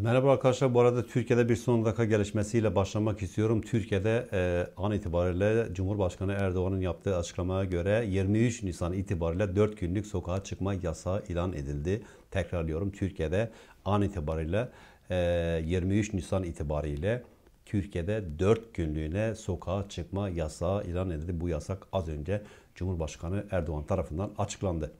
Merhaba arkadaşlar. Bu arada Türkiye'de bir son dakika gelişmesiyle başlamak istiyorum. Türkiye'de e, an itibariyle Cumhurbaşkanı Erdoğan'ın yaptığı açıklamaya göre 23 Nisan itibariyle 4 günlük sokağa çıkma yasağı ilan edildi. Tekrarlıyorum Türkiye'de an itibariyle e, 23 Nisan itibariyle Türkiye'de 4 günlüğüne sokağa çıkma yasağı ilan edildi. Bu yasak az önce Cumhurbaşkanı Erdoğan tarafından açıklandı.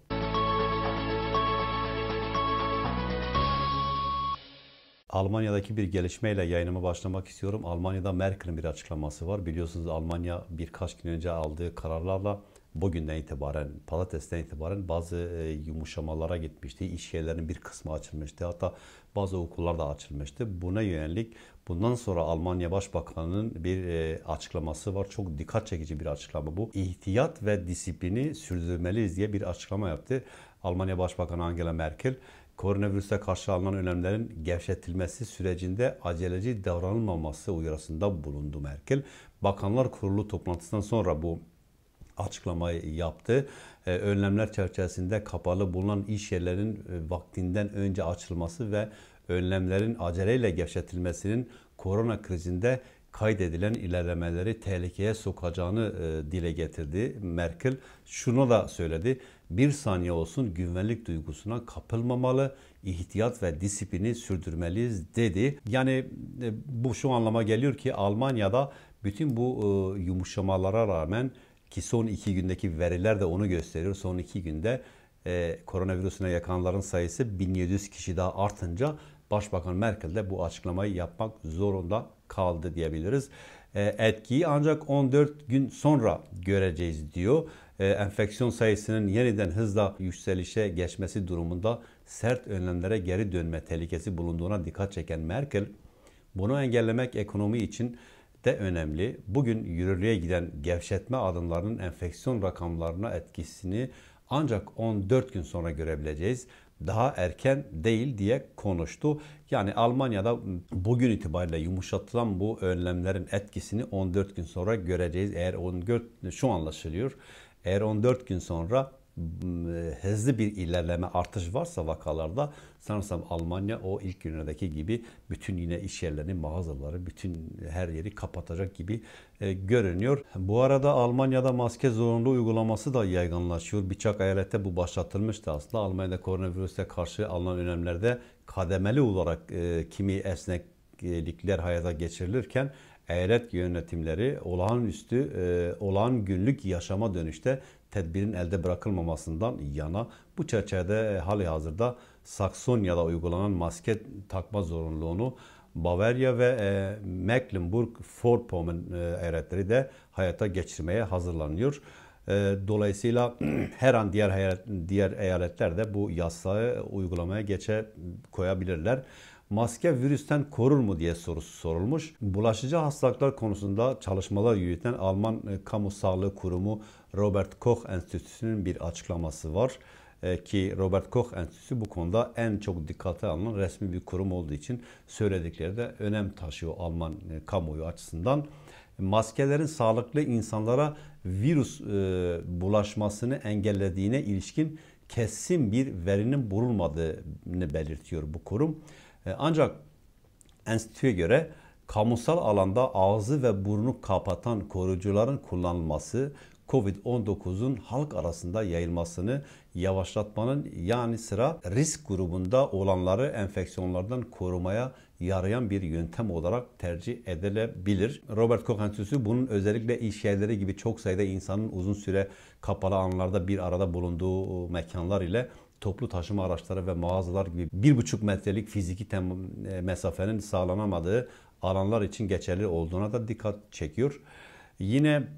Almanya'daki bir gelişmeyle yayınıma başlamak istiyorum. Almanya'da Merkel'in bir açıklaması var. Biliyorsunuz Almanya birkaç gün önce aldığı kararlarla bugünden itibaren, pazartesiden itibaren bazı e, yumuşamalara gitmişti. İş yerlerinin bir kısmı açılmıştı. Hatta bazı okullar da açılmıştı. Buna yönelik bundan sonra Almanya Başbakanı'nın bir e, açıklaması var. Çok dikkat çekici bir açıklama bu. İhtiyat ve disiplini sürdürmeliyiz diye bir açıklama yaptı. Almanya Başbakanı Angela Merkel koronavirüse karşı alınan önlemlerin gevşetilmesi sürecinde aceleci davranılmaması uyarısında bulundu Merkel. Bakanlar Kurulu toplantısından sonra bu açıklamayı yaptı. Ee, önlemler çerçevesinde kapalı bulunan iş yerlerinin e, vaktinden önce açılması ve önlemlerin aceleyle gevşetilmesinin korona krizinde kaydedilen ilerlemeleri tehlikeye sokacağını e, dile getirdi. Merkel şunu da söyledi. Bir saniye olsun güvenlik duygusuna kapılmamalı, ihtiyat ve disiplini sürdürmeliyiz dedi. Yani e, bu şu anlama geliyor ki Almanya'da bütün bu e, yumuşamalara rağmen ki son iki gündeki veriler de onu gösteriyor. Son iki günde e, koronavirüsüne yakalananların sayısı 1700 kişi daha artınca Başbakan Merkel de bu açıklamayı yapmak zorunda kaldı diyebiliriz. E, etkiyi ancak 14 gün sonra göreceğiz diyor. E, enfeksiyon sayısının yeniden hızla yükselişe geçmesi durumunda sert önlemlere geri dönme tehlikesi bulunduğuna dikkat çeken Merkel, bunu engellemek ekonomi için de önemli. Bugün yürürlüğe giden gevşetme adımlarının enfeksiyon rakamlarına etkisini ancak 14 gün sonra görebileceğiz daha erken değil diye konuştu. Yani Almanya'da bugün itibariyle yumuşatılan bu önlemlerin etkisini 14 gün sonra göreceğiz. Eğer 14 şu anlaşılıyor. Eğer 14 gün sonra hızlı bir ilerleme artış varsa vakalarda sanırsam Almanya o ilk günlerdeki gibi bütün yine iş yerlerini, mağazaları, bütün her yeri kapatacak gibi e, görünüyor. Bu arada Almanya'da maske zorunlu uygulaması da yaygınlaşıyor. Birçok eyalette bu başlatılmıştı aslında. Almanya'da koronavirüse karşı alınan önlemlerde kademeli olarak e, kimi esneklikler hayata geçirilirken eyalet yönetimleri olağanüstü, e, olağan günlük yaşama dönüşte tedbirin elde bırakılmamasından yana bu çerçevede e, hali hazırda Saksonya'da uygulanan maske takma zorunluluğunu Bavarya ve e, Mecklenburg-Vorpommern e, eyaletleri de hayata geçirmeye hazırlanıyor. E, dolayısıyla her an diğer diğer eyaletler de bu yasağı uygulamaya geçe koyabilirler. Maske virüsten korur mu diye sorusu sorulmuş. Bulaşıcı hastalıklar konusunda çalışmalar yürüten Alman e, Kamu Sağlığı Kurumu Robert Koch Enstitüsü'nün bir açıklaması var e, ki Robert Koch Enstitüsü bu konuda en çok dikkate alınan resmi bir kurum olduğu için söyledikleri de önem taşıyor Alman e, kamuoyu açısından. Maskelerin sağlıklı insanlara virüs bulaşmasını engellediğine ilişkin kesin bir verinin bulunmadığını belirtiyor bu kurum. E, ancak enstitüye göre kamusal alanda ağzı ve burnu kapatan koruyucuların kullanılması COVID-19'un halk arasında yayılmasını yavaşlatmanın yani sıra risk grubunda olanları enfeksiyonlardan korumaya yarayan bir yöntem olarak tercih edilebilir. Robert Koch Enstitüsü bunun özellikle iş yerleri gibi çok sayıda insanın uzun süre kapalı alanlarda bir arada bulunduğu mekanlar ile toplu taşıma araçları ve mağazalar gibi bir buçuk metrelik fiziki e, mesafenin sağlanamadığı alanlar için geçerli olduğuna da dikkat çekiyor. Yine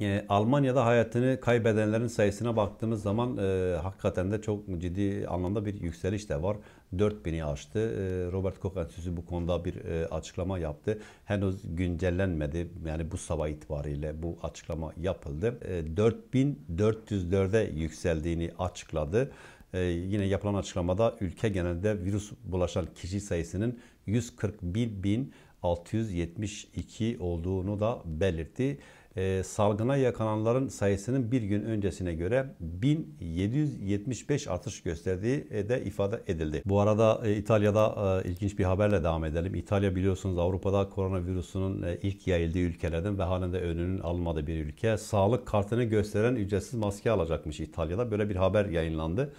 e, Almanya'da hayatını kaybedenlerin sayısına baktığımız zaman e, hakikaten de çok ciddi anlamda bir yükseliş de var. 4000'i aştı. E, Robert Koch Enstitüsü bu konuda bir e, açıklama yaptı. Henüz güncellenmedi. Yani bu sabah itibariyle bu açıklama yapıldı. E, 4404'e yükseldiğini açıkladı. Ee, yine yapılan açıklamada ülke genelinde virüs bulaşan kişi sayısının 141.672 olduğunu da belirtti. e, salgına yakalananların sayısının bir gün öncesine göre 1775 artış gösterdiği de ifade edildi. Bu arada e, İtalya'da e, ilginç bir haberle devam edelim. İtalya biliyorsunuz Avrupa'da koronavirüsünün e, ilk yayıldığı ülkelerden ve halen de önünün alınmadığı bir ülke. Sağlık kartını gösteren ücretsiz maske alacakmış İtalya'da. Böyle bir haber yayınlandı.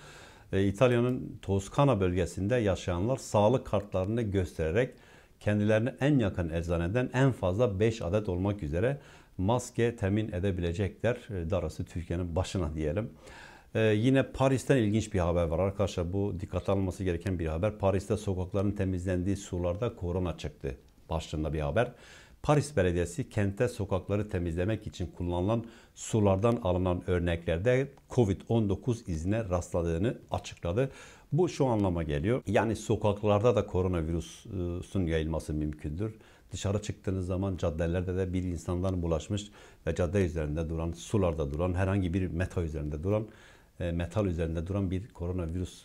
İtalya'nın Toskana bölgesinde yaşayanlar sağlık kartlarını göstererek kendilerine en yakın eczaneden en fazla 5 adet olmak üzere maske temin edebilecekler. E, darası Türkiye'nin başına diyelim. Ee, yine Paris'ten ilginç bir haber var arkadaşlar. Bu dikkat alınması gereken bir haber. Paris'te sokakların temizlendiği sularda korona çıktı. Başlığında bir haber. Paris Belediyesi kente sokakları temizlemek için kullanılan sulardan alınan örneklerde Covid-19 izine rastladığını açıkladı. Bu şu anlama geliyor. Yani sokaklarda da koronavirüsün yayılması mümkündür. Dışarı çıktığınız zaman caddelerde de bir insandan bulaşmış ve cadde üzerinde duran, sularda duran, herhangi bir metal üzerinde duran, e, metal üzerinde duran bir koronavirüs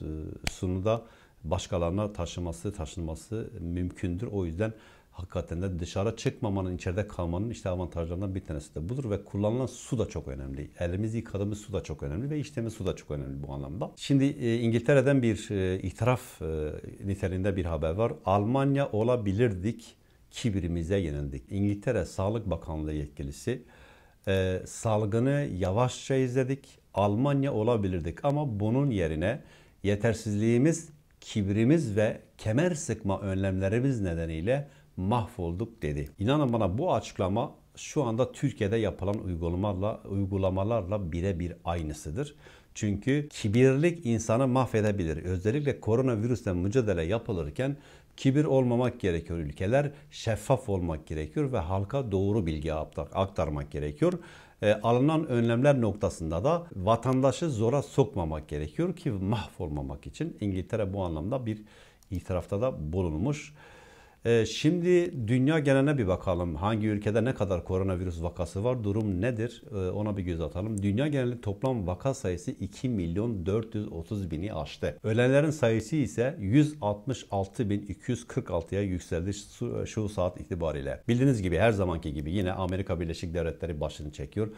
sunu da başkalarına taşıması, taşınması mümkündür. O yüzden hakikaten de dışarı çıkmamanın, içeride kalmanın işte avantajlarından bir tanesi de budur ve kullanılan su da çok önemli. Elimizi yıkadığımız su da çok önemli ve içtiğimiz su da çok önemli bu anlamda. Şimdi e, İngiltere'den bir e, itiraf e, niteliğinde bir haber var. Almanya olabilirdik, kibrimize yenildik. İngiltere Sağlık Bakanlığı yetkilisi e, salgını yavaşça izledik, Almanya olabilirdik ama bunun yerine yetersizliğimiz, kibrimiz ve kemer sıkma önlemlerimiz nedeniyle mahvolduk dedi. İnanın bana bu açıklama şu anda Türkiye'de yapılan uygulamalarla, uygulamalarla birebir aynısıdır. Çünkü kibirlik insanı mahvedebilir. Özellikle koronavirüsle mücadele yapılırken kibir olmamak gerekiyor ülkeler. Şeffaf olmak gerekiyor ve halka doğru bilgi aktarmak gerekiyor. E, alınan önlemler noktasında da vatandaşı zora sokmamak gerekiyor ki mahvolmamak için. İngiltere bu anlamda bir itirafta da bulunmuş. Ee, şimdi dünya geneline bir bakalım. Hangi ülkede ne kadar koronavirüs vakası var? Durum nedir? Ee, ona bir göz atalım. Dünya geneli toplam vaka sayısı 2 milyon 430 bini aştı. Ölenlerin sayısı ise 166 bin 246'ya yükseldi şu, saat itibariyle. Bildiğiniz gibi her zamanki gibi yine Amerika Birleşik Devletleri başını çekiyor.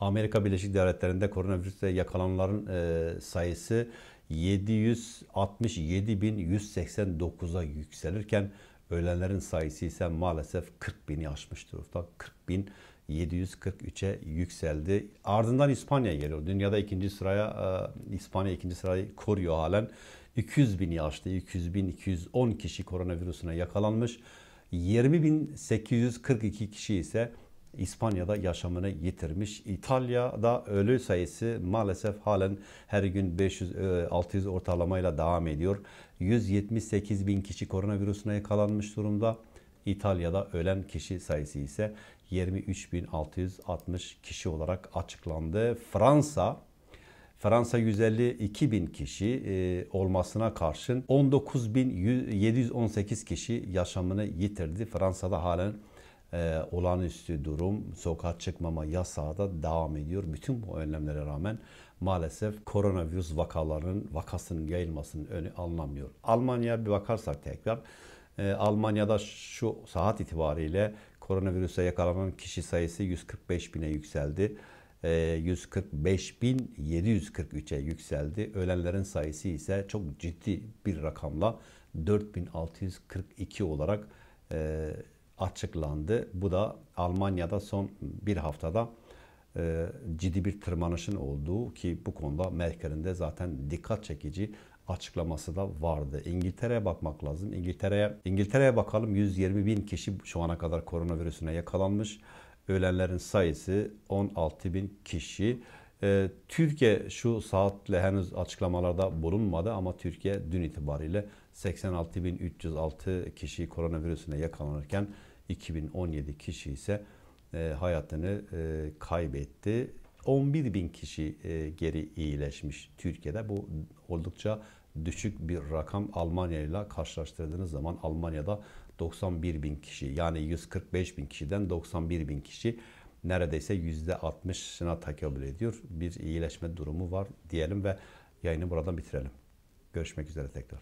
Amerika Birleşik Devletleri'nde koronavirüste yakalananların e, sayısı 767.189'a yükselirken Ölenlerin sayısı ise maalesef 40 bini aşmış durumda. 40 bin 743'e yükseldi. Ardından İspanya geliyor. Dünyada ikinci sıraya e, İspanya ikinci sırayı koruyor halen. 200 bini aştı. 200 bin 210 kişi koronavirüsüne yakalanmış. 20.842 kişi ise İspanya'da yaşamını yitirmiş. İtalya'da ölü sayısı maalesef halen her gün 500-600 e, ortalamayla devam ediyor. 178 bin kişi koronavirüsüne yakalanmış durumda. İtalya'da ölen kişi sayısı ise 23.660 kişi olarak açıklandı. Fransa Fransa 152 bin kişi e, olmasına karşın 19.718 kişi yaşamını yitirdi. Fransa'da halen e, olağanüstü durum, sokağa çıkmama yasağı da devam ediyor. Bütün bu önlemlere rağmen maalesef koronavirüs vakalarının vakasının yayılmasının önü alınamıyor. Almanya'ya bir bakarsak tekrar e, Almanya'da şu saat itibariyle koronavirüse yakalanan kişi sayısı 145 bine yükseldi. E, 145.743'e yükseldi. Ölenlerin sayısı ise çok ciddi bir rakamla 4642 olarak e, açıklandı. Bu da Almanya'da son bir haftada e, ciddi bir tırmanışın olduğu ki bu konuda Merkel'in de zaten dikkat çekici açıklaması da vardı. İngiltere'ye bakmak lazım. İngiltere'ye İngiltere'ye bakalım 120 bin kişi şu ana kadar koronavirüsüne yakalanmış. Ölenlerin sayısı 16 bin kişi. Ee, Türkiye şu saatle henüz açıklamalarda bulunmadı ama Türkiye dün itibariyle 86.306 kişi koronavirüsüne yakalanırken 2017 kişi ise e, hayatını e, kaybetti. 11 bin kişi e, geri iyileşmiş Türkiye'de. Bu oldukça düşük bir rakam Almanya ile karşılaştırdığınız zaman Almanya'da 91 bin kişi yani 145 bin kişiden 91 bin kişi neredeyse %60'ına tekabül ediyor. Bir iyileşme durumu var diyelim ve yayını buradan bitirelim. Görüşmek üzere tekrar.